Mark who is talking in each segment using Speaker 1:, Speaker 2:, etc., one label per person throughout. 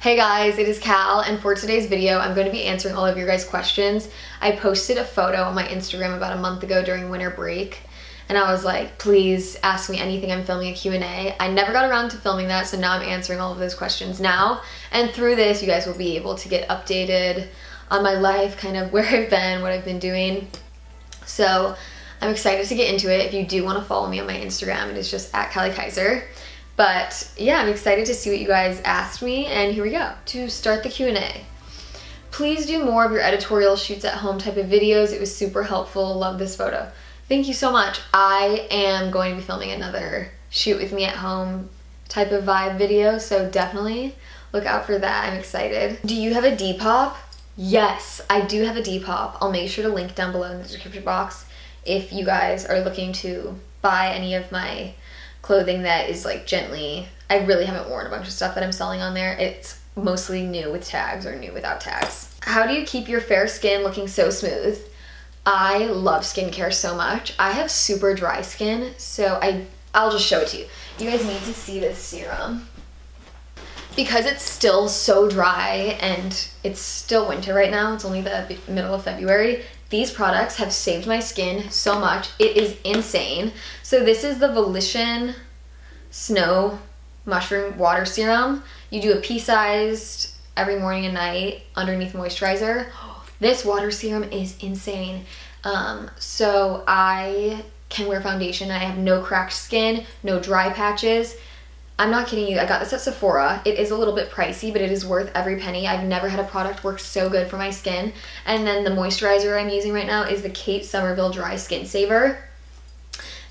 Speaker 1: Hey guys, it is Cal, and for today's video, I'm going to be answering all of your guys' questions. I posted a photo on my Instagram about a month ago during winter break, and I was like, please ask me anything. I'm filming a Q&A. I never got around to filming that, so now I'm answering all of those questions now. And through this, you guys will be able to get updated on my life, kind of where I've been, what I've been doing. So I'm excited to get into it. If you do want to follow me on my Instagram, it is just at Kallie Kaiser. But yeah, I'm excited to see what you guys asked me and here we go. To start the Q&A, please do more of your editorial shoots at home type of videos. It was super helpful. Love this photo. Thank you so much. I am going to be filming another shoot with me at home type of vibe video, so definitely look out for that. I'm excited. Do you have a Depop? Yes, I do have a Depop. I'll make sure to link down below in the description box if you guys are looking to buy any of my clothing that is like gently I really haven't worn a bunch of stuff that I'm selling on there. It's mostly new with tags or new without tags. How do you keep your fair skin looking so smooth? I love skincare so much. I have super dry skin, so I I'll just show it to you. You guys need to see this serum. Because it's still so dry and it's still winter right now, it's only the middle of February, these products have saved my skin so much. It is insane. So this is the Volition Snow Mushroom Water Serum. You do a pea-sized every morning and night underneath moisturizer. This water serum is insane. Um, so I can wear foundation. I have no cracked skin, no dry patches. I'm not kidding you. I got this at Sephora. It is a little bit pricey, but it is worth every penny. I've never had a product work so good for my skin. And then the moisturizer I'm using right now is the Kate Somerville Dry Skin Saver.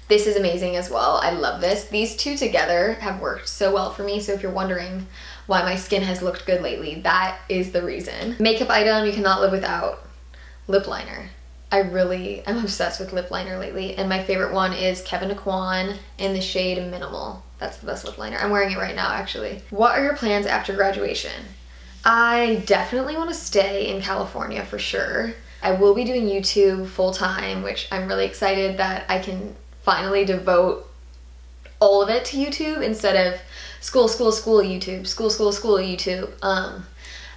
Speaker 1: This is amazing as well. I love this. These two together have worked so well for me. So if you're wondering why my skin has looked good lately, that is the reason. Makeup item you cannot live without. Lip liner. I really am obsessed with lip liner lately. And my favorite one is Kevyn Aucoin in the shade Minimal. That's the best lip liner. I'm wearing it right now, actually. What are your plans after graduation? I definitely want to stay in California for sure. I will be doing YouTube full time, which I'm really excited that I can finally devote all of it to YouTube instead of school, school, school, YouTube, school, school, school, YouTube. Um,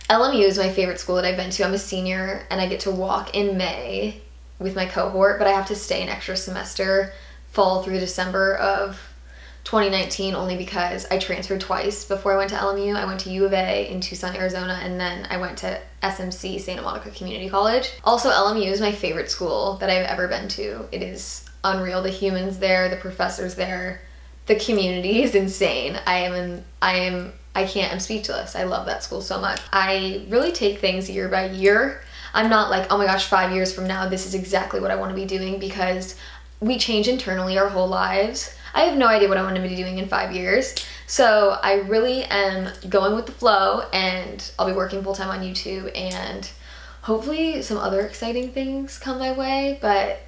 Speaker 1: LMU is my favorite school that I've been to. I'm a senior and I get to walk in May with my cohort, but I have to stay an extra semester fall through December of 2019 only because I transferred twice before I went to LMU. I went to U of A in Tucson, Arizona, and then I went to SMC, Santa Monica Community College. Also, LMU is my favorite school that I've ever been to. It is unreal. The humans there, the professors there, the community is insane. I am in, I am I can't, I'm speechless. I love that school so much. I really take things year by year. I'm not like, oh my gosh, five years from now, this is exactly what I want to be doing because we change internally our whole lives. I have no idea what I want to be doing in five years. So I really am going with the flow and I'll be working full time on YouTube and hopefully some other exciting things come my way. But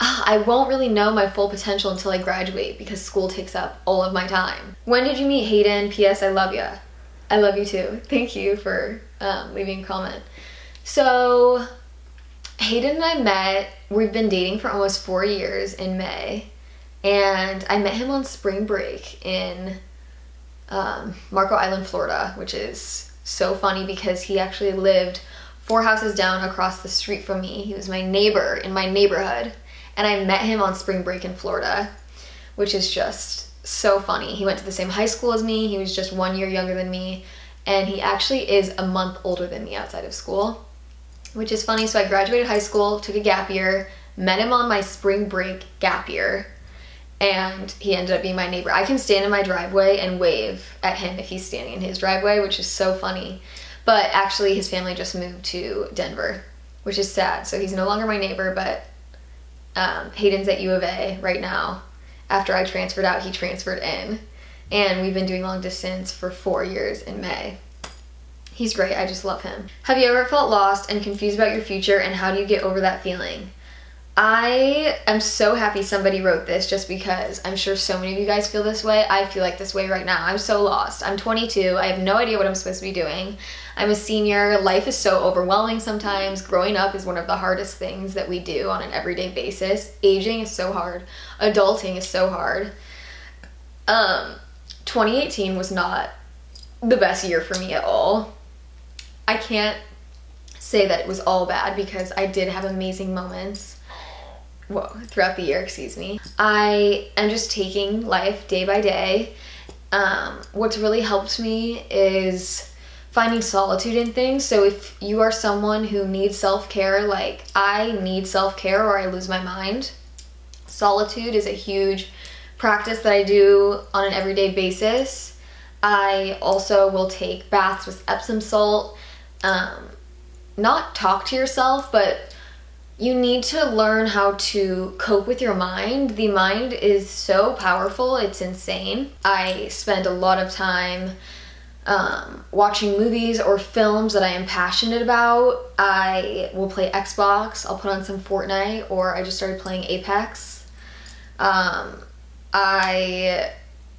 Speaker 1: uh, I won't really know my full potential until I graduate because school takes up all of my time. When did you meet Hayden? P.S. I love you. I love you too. Thank you for um, leaving a comment. So Hayden and I met, we've been dating for almost four years in May and I met him on spring break in um, Marco Island, Florida, which is so funny because he actually lived four houses down across the street from me. He was my neighbor in my neighborhood, and I met him on spring break in Florida, which is just so funny. He went to the same high school as me, he was just one year younger than me, and he actually is a month older than me outside of school, which is funny. So I graduated high school, took a gap year, met him on my spring break gap year and he ended up being my neighbor. I can stand in my driveway and wave at him if he's standing in his driveway, which is so funny. But actually, his family just moved to Denver, which is sad. So he's no longer my neighbor, but um, Hayden's at U of A right now. After I transferred out, he transferred in. And we've been doing long distance for four years in May. He's great, I just love him. Have you ever felt lost and confused about your future, and how do you get over that feeling? I am so happy somebody wrote this just because I'm sure so many of you guys feel this way. I feel like this way right now. I'm so lost. I'm 22. I have no idea what I'm supposed to be doing. I'm a senior. Life is so overwhelming sometimes. Growing up is one of the hardest things that we do on an everyday basis. Aging is so hard. Adulting is so hard. Um, 2018 was not the best year for me at all. I can't say that it was all bad because I did have amazing moments whoa, throughout the year, excuse me. I am just taking life day by day. Um, what's really helped me is finding solitude in things. So if you are someone who needs self-care, like I need self-care or I lose my mind, solitude is a huge practice that I do on an everyday basis. I also will take baths with Epsom salt. Um, not talk to yourself, but you need to learn how to cope with your mind. The mind is so powerful, it's insane. I spend a lot of time um, watching movies or films that I am passionate about. I will play Xbox, I'll put on some Fortnite, or I just started playing Apex. Um, I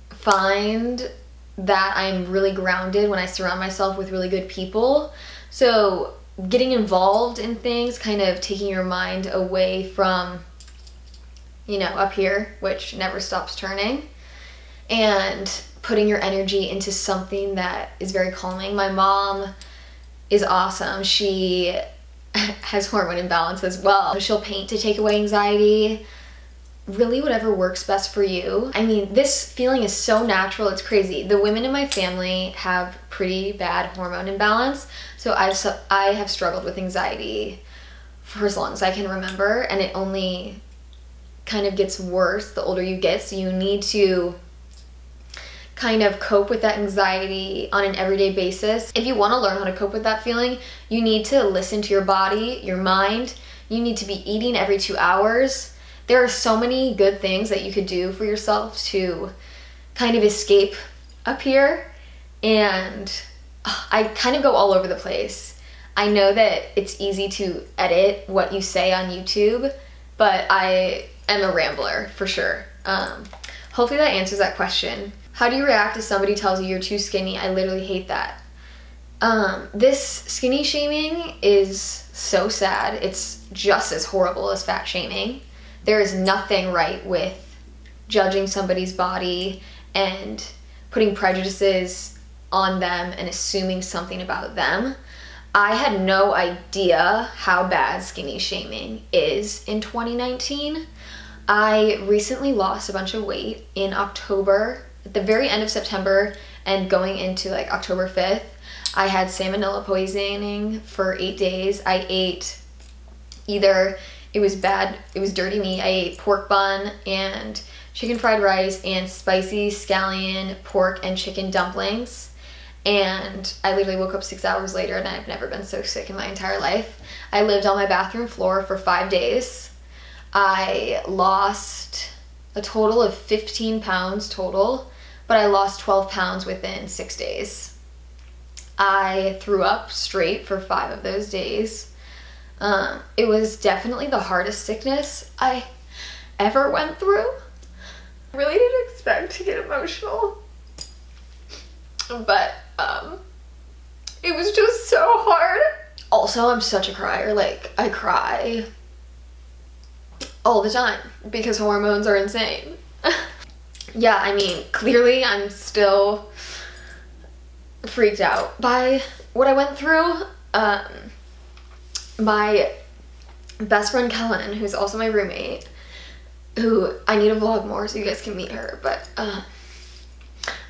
Speaker 1: find that I'm really grounded when I surround myself with really good people. So getting involved in things, kind of taking your mind away from, you know, up here, which never stops turning, and putting your energy into something that is very calming. My mom is awesome. She has hormone imbalance as well. She'll paint to take away anxiety really whatever works best for you. I mean, this feeling is so natural, it's crazy. The women in my family have pretty bad hormone imbalance, so I've I have struggled with anxiety for as long as I can remember, and it only kind of gets worse the older you get, so you need to kind of cope with that anxiety on an everyday basis. If you want to learn how to cope with that feeling, you need to listen to your body, your mind. You need to be eating every 2 hours there are so many good things that you could do for yourself to kind of escape up here and uh, I kind of go all over the place. I know that it's easy to edit what you say on YouTube, but I am a rambler for sure. Um, hopefully that answers that question. How do you react if somebody tells you you're too skinny? I literally hate that. Um, this skinny shaming is so sad. It's just as horrible as fat shaming there is nothing right with judging somebody's body and putting prejudices on them and assuming something about them. I had no idea how bad skinny shaming is in 2019. I recently lost a bunch of weight in October, at the very end of September, and going into like October 5th. I had salmonella poisoning for eight days. I ate either it was bad. It was dirty meat. I ate pork bun and chicken fried rice and spicy scallion pork and chicken dumplings. And I literally woke up six hours later and I've never been so sick in my entire life. I lived on my bathroom floor for five days. I lost a total of 15 pounds total, but I lost 12 pounds within six days. I threw up straight for five of those days. Um, it was definitely the hardest sickness I ever went through. I really didn't expect to get emotional, but um, it was just so hard. Also, I'm such a crier. Like, I cry all the time because hormones are insane. yeah, I mean, clearly I'm still freaked out by what I went through. Um, my best friend Kellen, who's also my roommate, who I need to vlog more so you guys can meet her, but uh,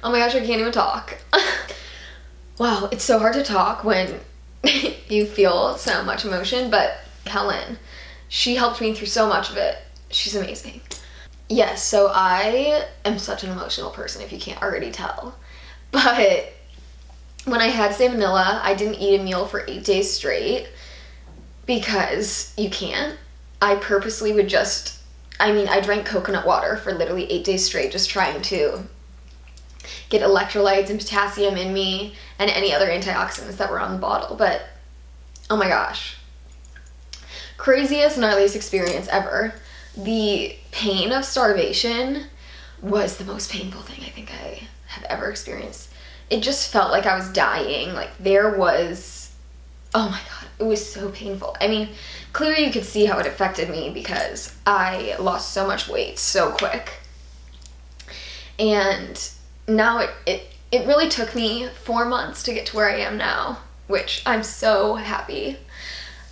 Speaker 1: oh my gosh, I can't even talk. wow, it's so hard to talk when you feel so much emotion, but Kellen, she helped me through so much of it. She's amazing. Yes, so I am such an emotional person if you can't already tell. But when I had salmonella, I didn't eat a meal for eight days straight because you can't. I purposely would just, I mean, I drank coconut water for literally eight days straight, just trying to get electrolytes and potassium in me and any other antioxidants that were on the bottle. But oh my gosh, craziest, gnarliest experience ever. The pain of starvation was the most painful thing I think I have ever experienced. It just felt like I was dying. Like there was, oh my God it was so painful. I mean, clearly you could see how it affected me because I lost so much weight so quick. And now it, it it really took me four months to get to where I am now, which I'm so happy.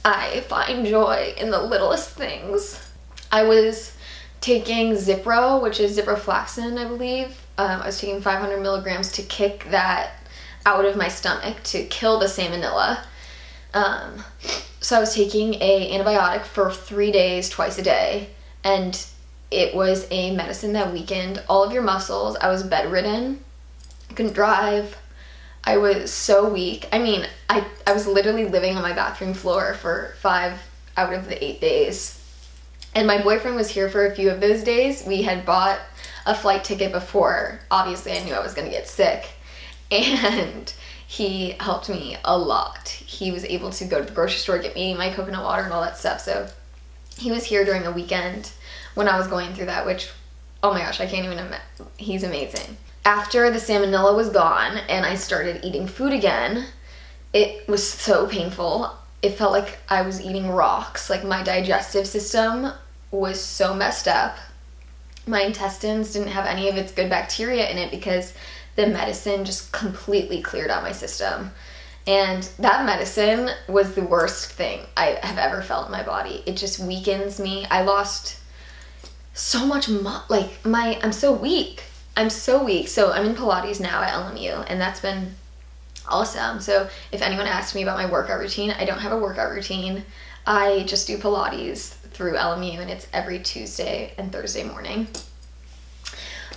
Speaker 1: I find joy in the littlest things. I was taking Cipro, which is ciprofloxacin, I believe. Um, I was taking 500 milligrams to kick that out of my stomach to kill the salmonella. Um, so I was taking a antibiotic for three days, twice a day, and it was a medicine that weakened all of your muscles. I was bedridden, I couldn't drive. I was so weak. I mean, I, I was literally living on my bathroom floor for five out of the eight days. And my boyfriend was here for a few of those days. We had bought a flight ticket before. Obviously, I knew I was going to get sick. And he helped me a lot. He was able to go to the grocery store, get me my coconut water and all that stuff. So he was here during a weekend when I was going through that, which, oh my gosh, I can't even imagine. He's amazing. After the salmonella was gone and I started eating food again, it was so painful. It felt like I was eating rocks. Like my digestive system was so messed up. My intestines didn't have any of its good bacteria in it because the medicine just completely cleared out my system. And that medicine was the worst thing I have ever felt in my body. It just weakens me. I lost so much, like, my, I'm so weak. I'm so weak. So I'm in Pilates now at LMU, and that's been awesome. So if anyone asks me about my workout routine, I don't have a workout routine. I just do Pilates through LMU, and it's every Tuesday and Thursday morning.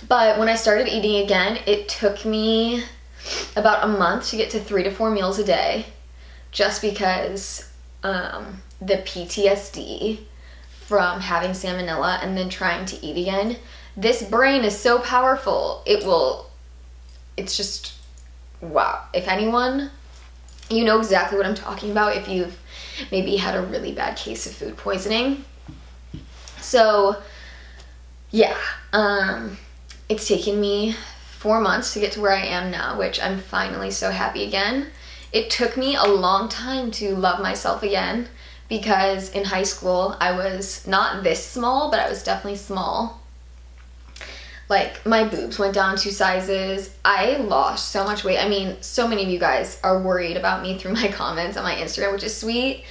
Speaker 1: But when I started eating again, it took me about a month to get to three to four meals a day just because um, the PTSD from having salmonella and then trying to eat again. This brain is so powerful. It will, it's just, wow. If anyone, you know exactly what I'm talking about if you've maybe had a really bad case of food poisoning. So, yeah. Um, it's taken me four months to get to where I am now, which I'm finally so happy again. It took me a long time to love myself again because in high school I was not this small, but I was definitely small. Like my boobs went down two sizes. I lost so much weight. I mean, so many of you guys are worried about me through my comments on my Instagram, which is sweet.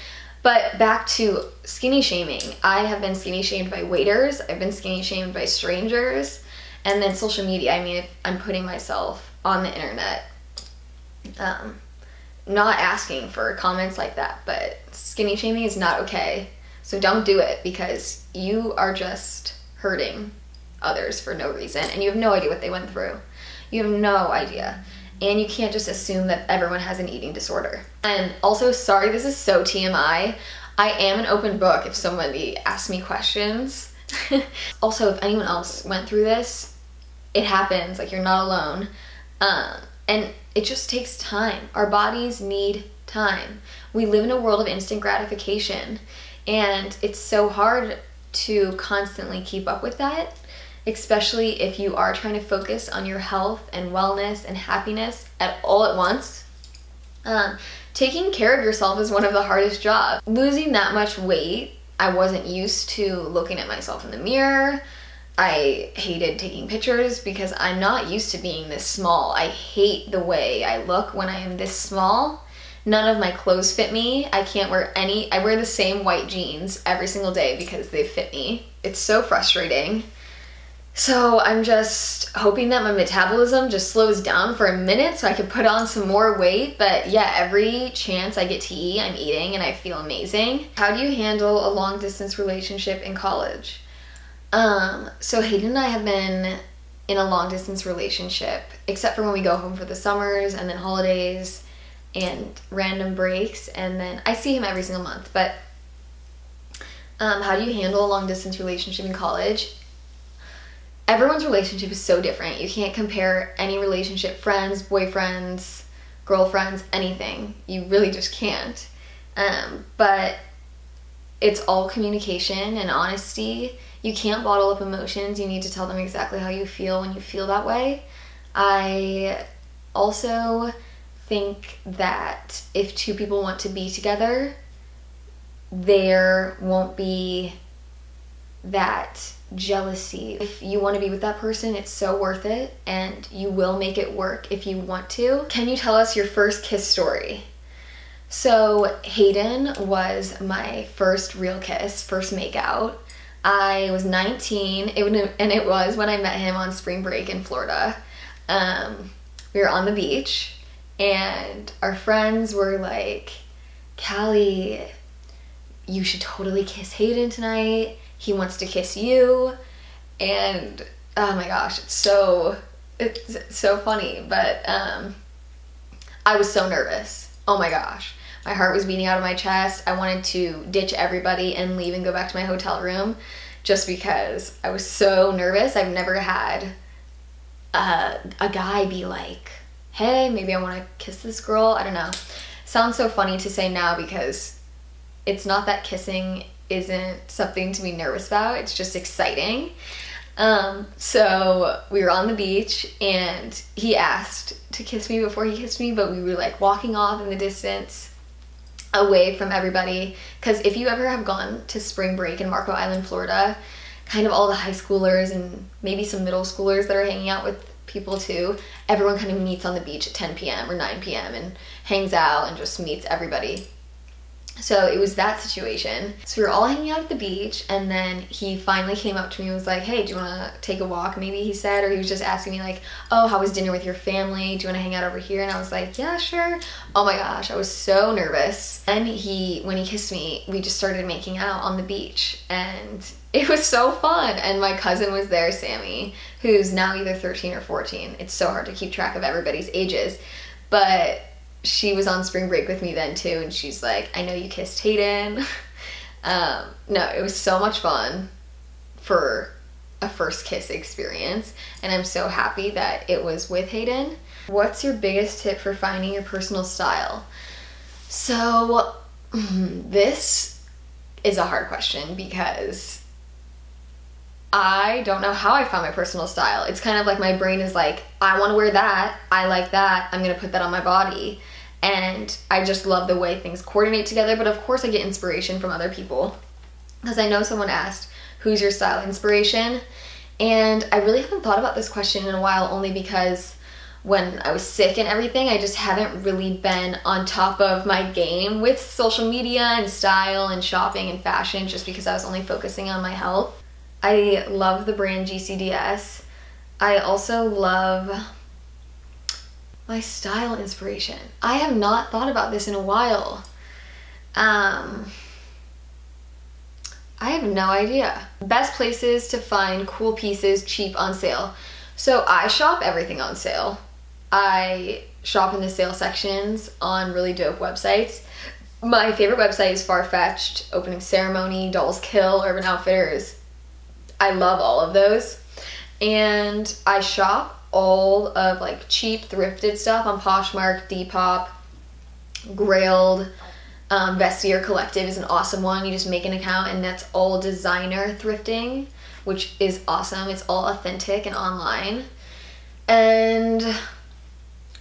Speaker 1: But back to skinny shaming. I have been skinny shamed by waiters. I've been skinny shamed by strangers. And then social media, I mean, if I'm putting myself on the internet, um, not asking for comments like that, but skinny shaming is not okay. So don't do it because you are just hurting others for no reason and you have no idea what they went through. You have no idea. And you can't just assume that everyone has an eating disorder. And also, sorry, this is so TMI. I am an open book if somebody asks me questions. also, if anyone else went through this, it happens. Like you're not alone. Um, and it just takes time. Our bodies need time. We live in a world of instant gratification, and it's so hard to constantly keep up with that, especially if you are trying to focus on your health and wellness and happiness at all at once. Um, taking care of yourself is one of the hardest jobs. Losing that much weight I wasn't used to looking at myself in the mirror. I hated taking pictures because I'm not used to being this small. I hate the way I look when I am this small. None of my clothes fit me. I can't wear any, I wear the same white jeans every single day because they fit me. It's so frustrating. So I'm just hoping that my metabolism just slows down for a minute so I can put on some more weight. But yeah, every chance I get to eat, I'm eating and I feel amazing. How do you handle a long distance relationship in college? Um, so Hayden and I have been in a long distance relationship, except for when we go home for the summers and then holidays and random breaks. And then I see him every single month. But um, how do you handle a long distance relationship in college? everyone's relationship is so different. You can't compare any relationship, friends, boyfriends, girlfriends, anything. You really just can't. Um, but it's all communication and honesty. You can't bottle up emotions. You need to tell them exactly how you feel when you feel that way. I also think that if two people want to be together, there won't be that jealousy. If you want to be with that person, it's so worth it and you will make it work if you want to. Can you tell us your first kiss story? So, Hayden was my first real kiss, first makeout. I was 19, it, and it was when I met him on spring break in Florida. Um, we were on the beach, and our friends were like, Kallie, you should totally kiss Hayden tonight. He wants to kiss you. And oh my gosh, it's so it's so funny. But um I was so nervous. Oh my gosh. My heart was beating out of my chest. I wanted to ditch everybody and leave and go back to my hotel room just because I was so nervous. I've never had uh, a guy be like, hey, maybe I want to kiss this girl. I don't know. Sounds so funny to say now because it's not that kissing isn't something to be nervous about, it's just exciting. Um, so we were on the beach and he asked to kiss me before he kissed me, but we were like walking off in the distance away from everybody. Because if you ever have gone to spring break in Marco Island, Florida, kind of all the high schoolers and maybe some middle schoolers that are hanging out with people too, everyone kind of meets on the beach at 10 p.m. or 9 p.m. and hangs out and just meets everybody. So it was that situation. So we were all hanging out at the beach, and then he finally came up to me and was like, Hey, do you wanna take a walk? Maybe he said, or he was just asking me, like, Oh, how was dinner with your family? Do you wanna hang out over here? And I was like, Yeah, sure. Oh my gosh, I was so nervous. And he, when he kissed me, we just started making out on the beach, and it was so fun. And my cousin was there, Sammy, who's now either 13 or 14. It's so hard to keep track of everybody's ages. But she was on spring break with me then too, and she's like, I know you kissed Hayden. um, no, it was so much fun for a first kiss experience, and I'm so happy that it was with Hayden. What's your biggest tip for finding your personal style? So, this is a hard question because I don't know how I found my personal style. It's kind of like my brain is like, I want to wear that. I like that. I'm going to put that on my body. And I just love the way things coordinate together. But of course, I get inspiration from other people. Because I know someone asked, Who's your style inspiration? And I really haven't thought about this question in a while only because when I was sick and everything, I just haven't really been on top of my game with social media and style and shopping and fashion just because I was only focusing on my health. I love the brand GCDS. I also love my style inspiration. I have not thought about this in a while. Um, I have no idea. Best places to find cool pieces cheap on sale. So I shop everything on sale. I shop in the sale sections on really dope websites. My favorite website is Farfetched, Opening Ceremony, Dolls Kill, Urban Outfitters. I love all of those. And I shop all of like cheap thrifted stuff on Poshmark, Depop, Grailed. Um, Collective is an awesome one. You just make an account and that's all designer thrifting, which is awesome. It's all authentic and online. And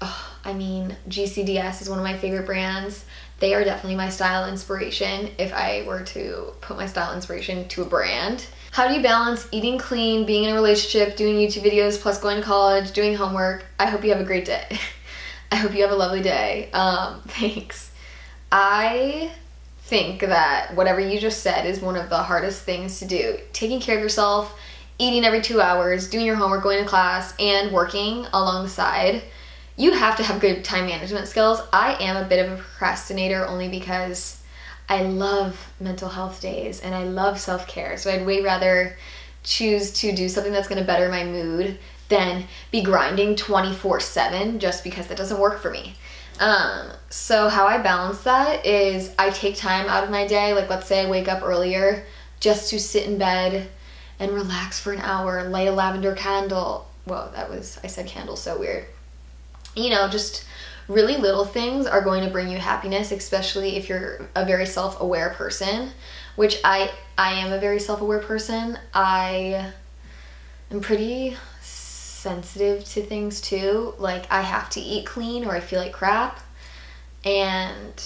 Speaker 1: oh, I mean, GCDS is one of my favorite brands. They are definitely my style inspiration if I were to put my style inspiration to a brand. How do you balance eating clean, being in a relationship, doing YouTube videos, plus going to college, doing homework? I hope you have a great day. I hope you have a lovely day. Um, thanks. I think that whatever you just said is one of the hardest things to do. Taking care of yourself, eating every two hours, doing your homework, going to class, and working alongside. You have to have good time management skills. I am a bit of a procrastinator only because I love mental health days and I love self care. So I'd way rather choose to do something that's going to better my mood than be grinding 24 7 just because that doesn't work for me. Um, so, how I balance that is I take time out of my day. Like, let's say I wake up earlier just to sit in bed and relax for an hour, light a lavender candle. Whoa, that was, I said candle, so weird. You know, just really little things are going to bring you happiness, especially if you're a very self-aware person, which I I am a very self-aware person. I am pretty sensitive to things too. Like I have to eat clean or I feel like crap. And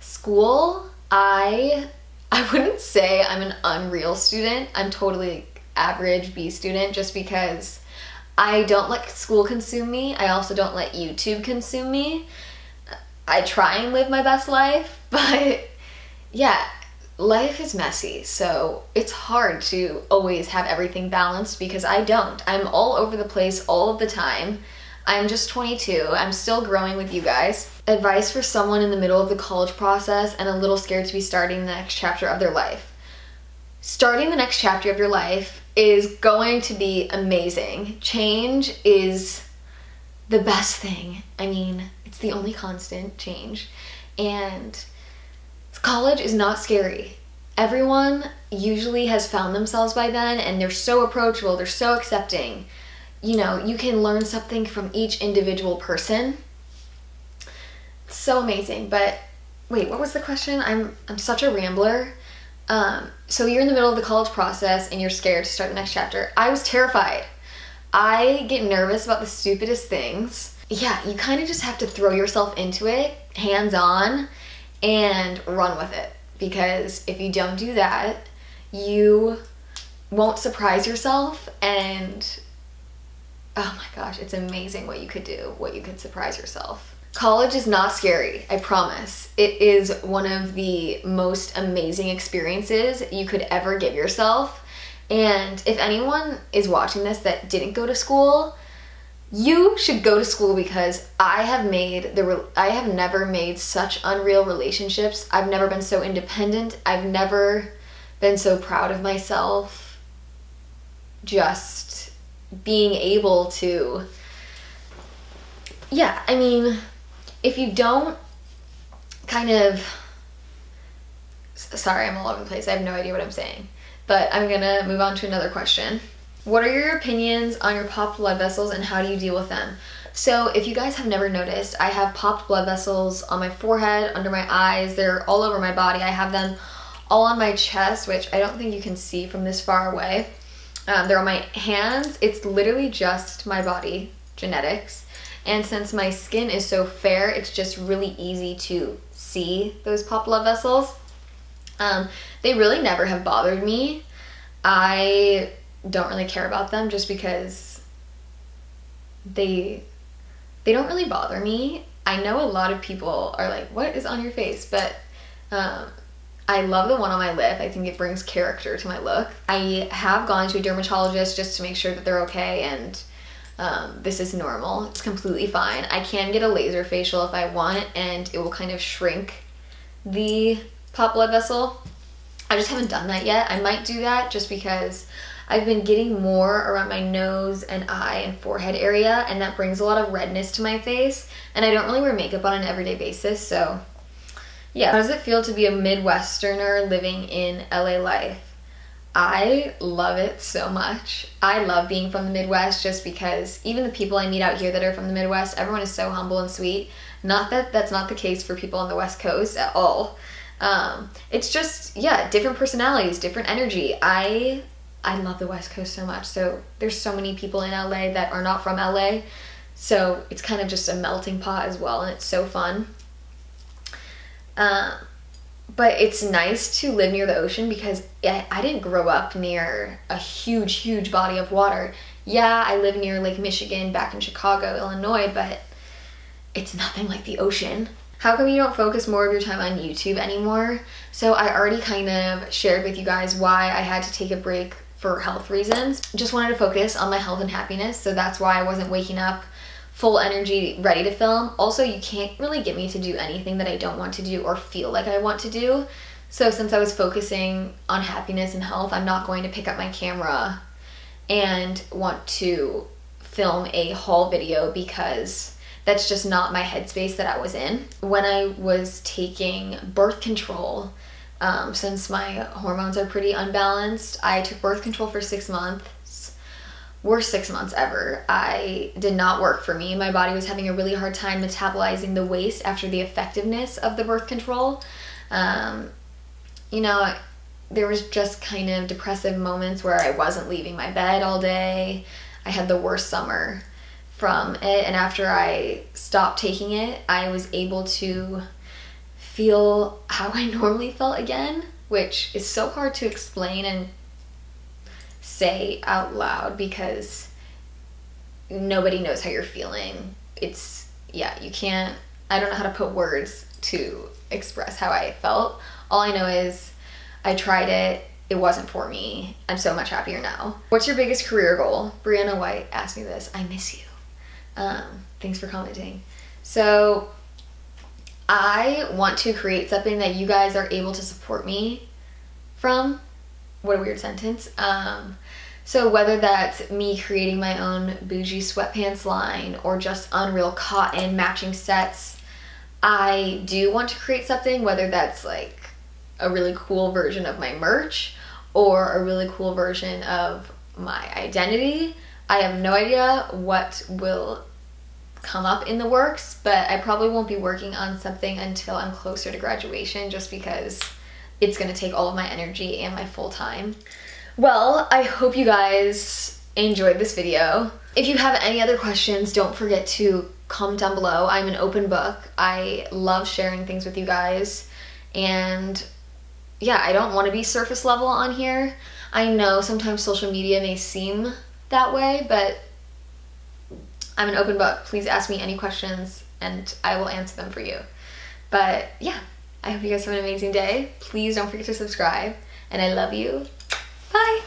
Speaker 1: school, I I wouldn't say I'm an unreal student. I'm totally average B student just because I don't let school consume me. I also don't let YouTube consume me. I try and live my best life, but yeah, life is messy. So it's hard to always have everything balanced because I don't. I'm all over the place all of the time. I'm just 22. I'm still growing with you guys. Advice for someone in the middle of the college process and a little scared to be starting the next chapter of their life. Starting the next chapter of your life is going to be amazing. Change is the best thing. I mean, it's the only constant change. And college is not scary. Everyone usually has found themselves by then and they're so approachable, they're so accepting. You know, you can learn something from each individual person. so amazing. But wait, what was the question? I'm I'm such a rambler. Um, so you're in the middle of the college process and you're scared to start the next chapter. I was terrified. I get nervous about the stupidest things. Yeah, you kind of just have to throw yourself into it, hands on, and run with it. Because if you don't do that, you won't surprise yourself and oh my gosh, it's amazing what you could do, what you could surprise yourself. College is not scary, I promise. It is one of the most amazing experiences you could ever give yourself. And if anyone is watching this that didn't go to school, you should go to school because I have made the I have never made such unreal relationships. I've never been so independent. I've never been so proud of myself. Just being able to yeah, I mean, if you don't kind of sorry, I'm all over the place. I have no idea what I'm saying. But I'm to move on to another question. What are your opinions on your popped blood vessels and how do you deal with them? So, if you guys have never noticed, I have popped blood vessels on my forehead, under my eyes, they're all over my body. I have them all on my chest, which I don't think you can see from this far away. Um, they're on my hands. It's literally just my body, genetics. And since my skin is so fair, it's just really easy to see those popped blood vessels. Um, they really never have bothered me. I don't really care about them just because they they don't really bother me. I know a lot of people are like, "What is on your face?" But um, I love the one on my lip. I think it brings character to my look. I have gone to a dermatologist just to make sure that they're okay and um, this is normal. It's completely fine. I can get a laser facial if I want and it will kind of shrink the pop blood vessel. I just haven't done that yet. I might do that just because I've been getting more around my nose and eye and forehead area and that brings a lot of redness to my face and I don't really wear makeup on an everyday basis so yeah. How does it feel to be a Midwesterner living in LA life? I love it so much. I love being from the Midwest just because even the people I meet out here that are from the Midwest, everyone is so humble and sweet. Not that that's not the case for people on the West Coast at all. Um, it's just yeah, different personalities, different energy. I I love the West Coast so much. So there's so many people in LA that are not from LA. So it's kind of just a melting pot as well, and it's so fun. Um, but it's nice to live near the ocean because I didn't grow up near a huge, huge body of water. Yeah, I live near Lake Michigan back in Chicago, Illinois, but it's nothing like the ocean. How come you don't focus more of your time on YouTube anymore? So I already kind of shared with you guys why I had to take a break for health reasons. Just wanted to focus on my health and happiness, so that's why I wasn't waking up full energy, ready to film. Also, you can't really get me to do anything that I don't want to do or feel like I want to do. So, since I was focusing on happiness and health, I'm not going to pick up my camera and want to film a haul video because that's just not my headspace that I was in. When I was taking birth control, um, since my hormones are pretty unbalanced, I took birth control for six months worst six months ever. I did not work for me. My body was having a really hard time metabolizing the waste after the effectiveness of the birth control. Um, you know, there was just kind of depressive moments where I wasn't leaving my bed all day. I had the worst summer from it, and after I stopped taking it, I was able to feel how I normally felt again, which is so hard to explain and say out loud because nobody knows how you're feeling. It's, yeah, you can't, I don't know how to put words to express how I felt. All I know is I tried it, it wasn't for me. I'm so much happier now. What's your biggest career goal? Brianna White asked me this. I miss you. Um, thanks for commenting. So, I want to create something that you guys are able to support me from. What a weird sentence. Um, so whether that's me creating my own bougie sweatpants line or just unreal cotton matching sets, I do want to create something, whether that's like a really cool version of my merch or a really cool version of my identity. I have no idea what will come up in the works, but I probably won't be working on something until I'm closer to graduation just because it's gonna take all of my energy and my full time. Well, I hope you guys enjoyed this video. If you have any other questions, don't forget to comment down below. I'm an open book. I love sharing things with you guys. And yeah, I don't want to be surface level on here. I know sometimes social media may seem that way, but I'm an open book. Please ask me any questions and I will answer them for you. But yeah, I hope you guys have an amazing day. Please don't forget to subscribe and I love you. Bye.